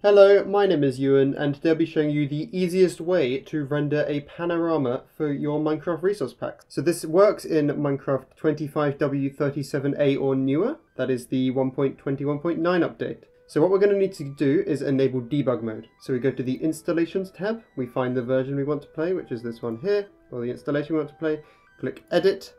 Hello, my name is Ewan and today I'll be showing you the easiest way to render a panorama for your Minecraft resource pack. So this works in Minecraft 25W37A or newer, that is the 1.21.9 update. So what we're going to need to do is enable debug mode. So we go to the installations tab, we find the version we want to play, which is this one here, or the installation we want to play, click edit,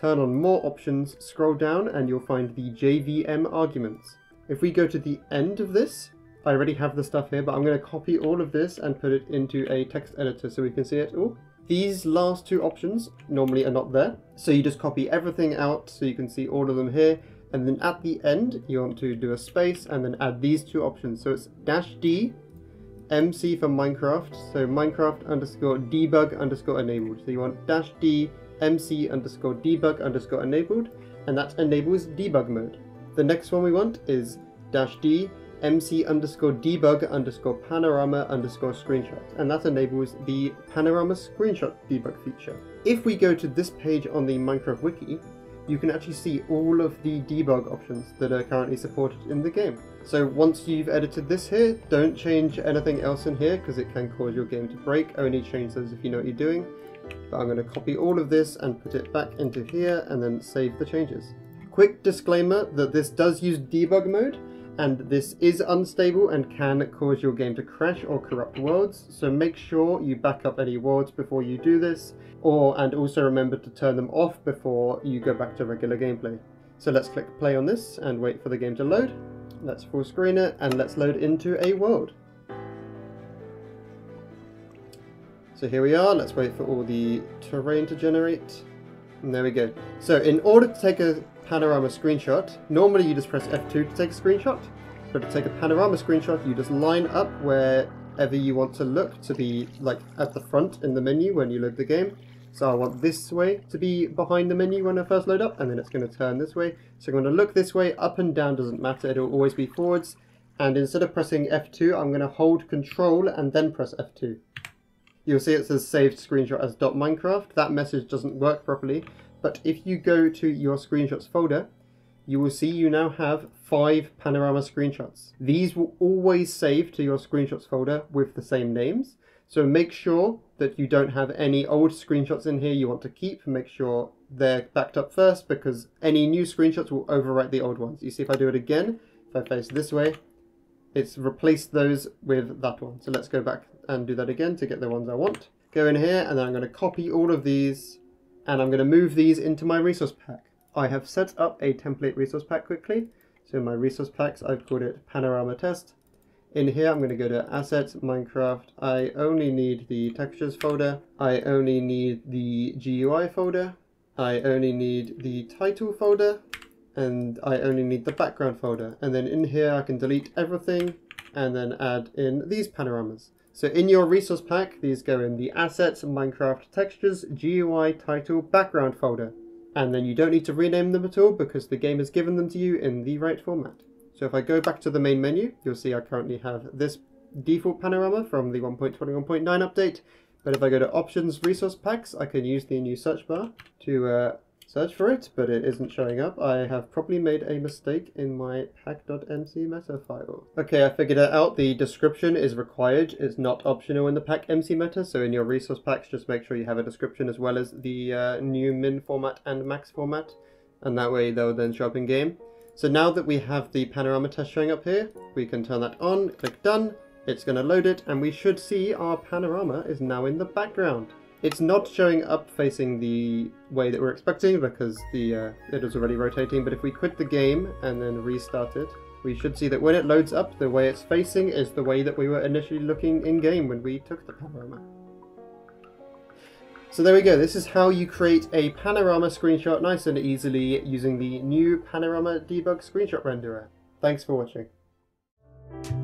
turn on more options, scroll down and you'll find the JVM arguments. If we go to the end of this, I already have the stuff here, but I'm going to copy all of this and put it into a text editor so we can see it all. These last two options normally are not there, so you just copy everything out so you can see all of them here, and then at the end you want to do a space and then add these two options. So it's dash D, MC for Minecraft, so Minecraft underscore debug underscore enabled. So you want dash D, MC underscore debug underscore enabled, and that enables debug mode. The next one we want is dash D, mc underscore debug underscore panorama underscore screenshot and that enables the panorama screenshot debug feature. If we go to this page on the Minecraft wiki, you can actually see all of the debug options that are currently supported in the game. So once you've edited this here, don't change anything else in here because it can cause your game to break, only change those if you know what you're doing. But I'm going to copy all of this and put it back into here and then save the changes. Quick disclaimer that this does use debug mode, and this is unstable and can cause your game to crash or corrupt worlds. So make sure you back up any worlds before you do this. Or and also remember to turn them off before you go back to regular gameplay. So let's click play on this and wait for the game to load. Let's full screen it and let's load into a world. So here we are. Let's wait for all the terrain to generate there we go so in order to take a panorama screenshot, normally you just press F2 to take a screenshot, but to take a panorama screenshot you just line up wherever you want to look to be like at the front in the menu when you load the game. So I want this way to be behind the menu when I first load up, and then it's going to turn this way. So I'm going to look this way, up and down doesn't matter, it'll always be forwards. And instead of pressing F2, I'm going to hold Control and then press F2. You'll see it says saved screenshot as .minecraft. That message doesn't work properly, but if you go to your screenshots folder, you will see you now have five panorama screenshots. These will always save to your screenshots folder with the same names. So make sure that you don't have any old screenshots in here you want to keep. Make sure they're backed up first because any new screenshots will overwrite the old ones. You see if I do it again, if I face this way, it's replaced those with that one. So let's go back and do that again to get the ones I want. Go in here and then I'm going to copy all of these and I'm going to move these into my resource pack. I have set up a template resource pack quickly. So in my resource packs, I've called it Panorama Test. In here, I'm going to go to Assets, Minecraft. I only need the Textures folder. I only need the GUI folder. I only need the title folder. And I only need the background folder. And then in here, I can delete everything and then add in these panoramas. So in your resource pack, these go in the Assets, Minecraft, Textures, GUI, Title, Background folder. And then you don't need to rename them at all because the game has given them to you in the right format. So if I go back to the main menu, you'll see I currently have this default panorama from the 1.21.9 update. But if I go to Options, Resource Packs, I can use the new search bar to uh, search for it, but it isn't showing up. I have probably made a mistake in my pack.mcmeta file. Okay, I figured it out. The description is required. It's not optional in the pack MC meta, so in your resource packs, just make sure you have a description as well as the uh, new min format and max format, and that way they'll then show up in game. So now that we have the panorama test showing up here, we can turn that on, click done, it's going to load it, and we should see our panorama is now in the background. It's not showing up facing the way that we're expecting because the uh, it is already rotating, but if we quit the game and then restart it, we should see that when it loads up, the way it's facing is the way that we were initially looking in-game when we took the panorama. So there we go, this is how you create a panorama screenshot nice and easily using the new Panorama Debug Screenshot Renderer. Thanks for watching.